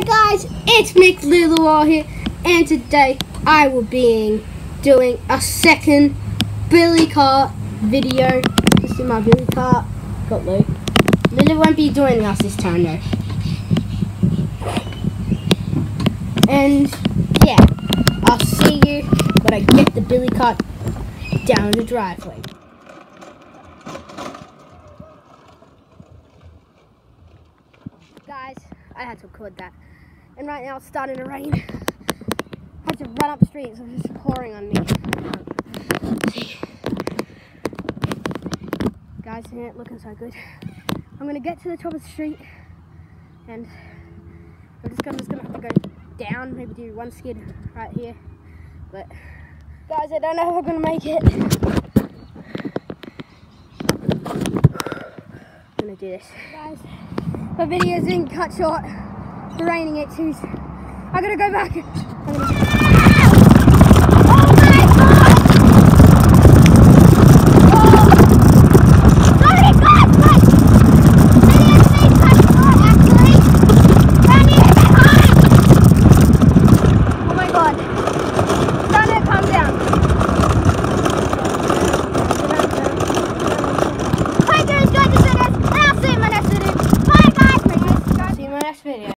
Hi guys, it's Mick Littlewall here, and today I will be doing a second Billy Cart video. This is my Billy Cart. Got Luke. Lily won't be joining us this time though. And yeah, I'll see you when I get the Billy Cart down the driveway. Guys, I had to record that. And right now it's starting to rain. I had to run up street, so it's just pouring on me. See. Guys, it looking so good? I'm gonna get to the top of the street and I'm just gonna, just gonna have to go down, maybe do one skid right here. But guys, I don't know if I'm gonna make it. I'm gonna do this. Guys, my video's been cut short. Raining it too. I gotta go back.